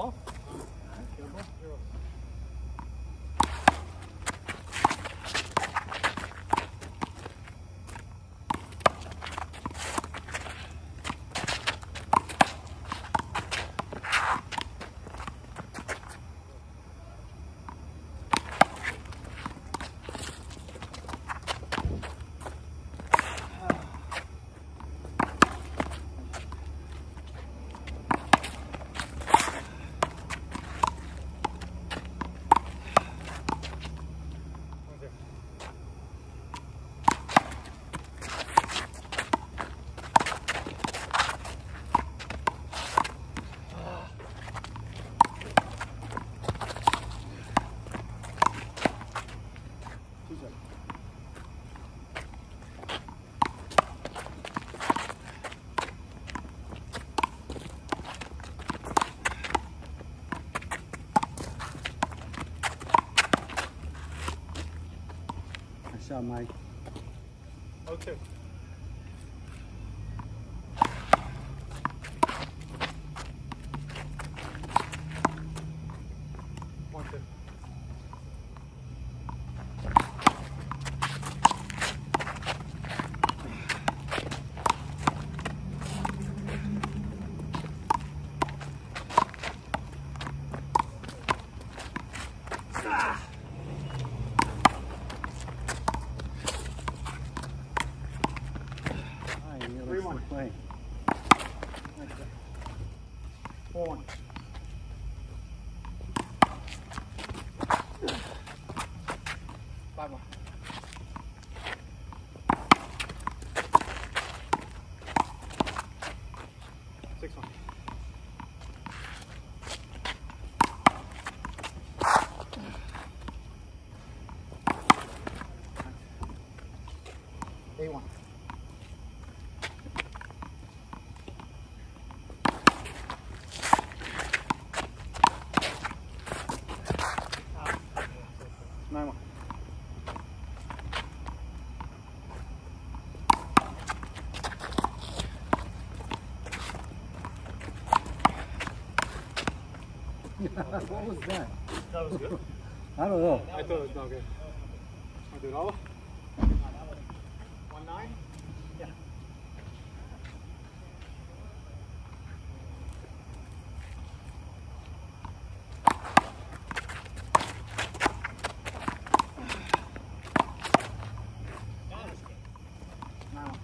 Ball. Good ball. Nice shot, Mike. Okay. One, Three, one. play. Four, one. Five, one. Six, one. Eight, one. Nine, one. What was that? That was good. I don't know. I thought it was not good. To do it all? One nine? Yeah. Nine one.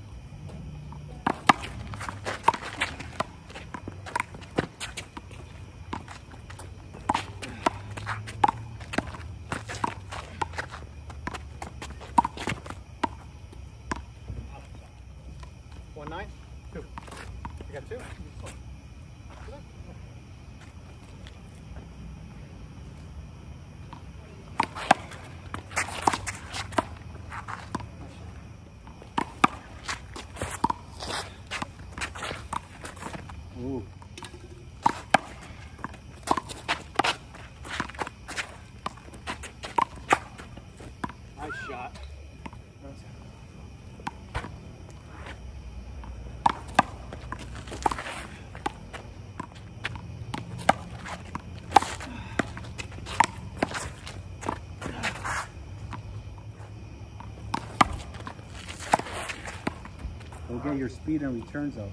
One nine, two. Nice shot. Go get your speed and returns up.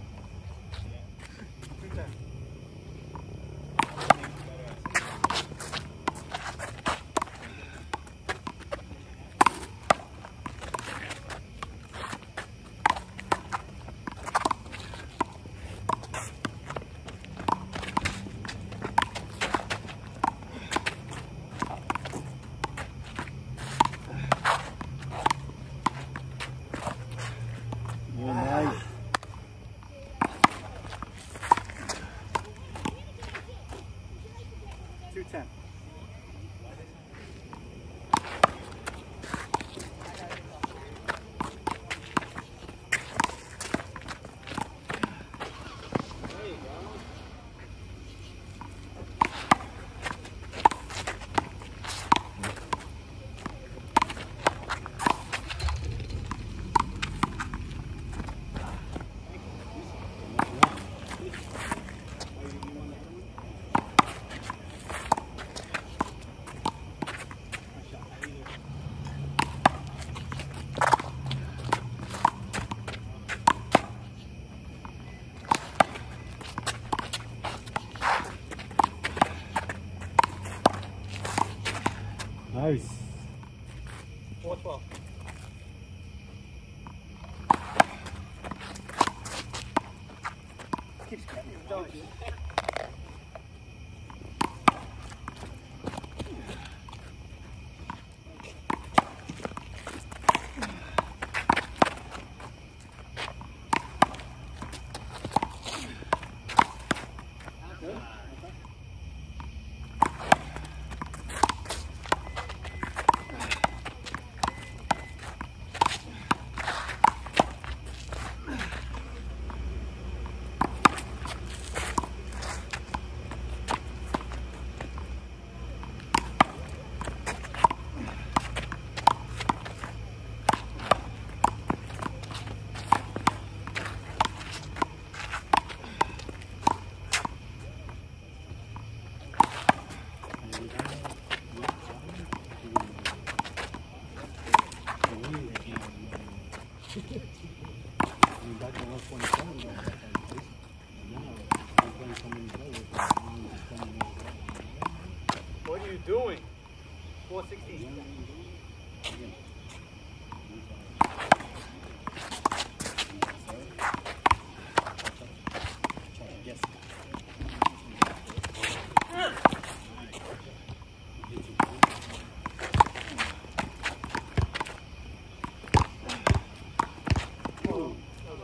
What are you doing? 416.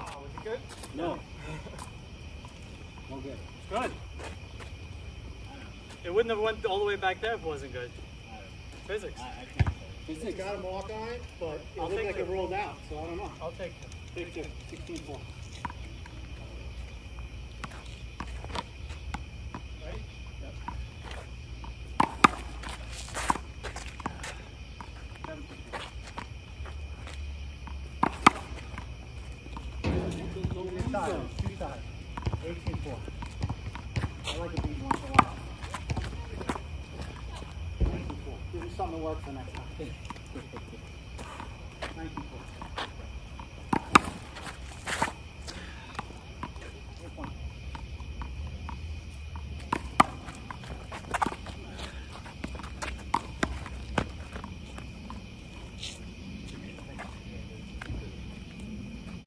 Was it good? No. No good. Good. It wouldn't have went all the way back there if it wasn't good. Physics. It's got him walk on it, but it I'll looked take like it. it rolled out, so I don't know. I'll take it. Take two, sixteen four. Ready? Two sides, two sides. I like once a while. Give me something to work for next time.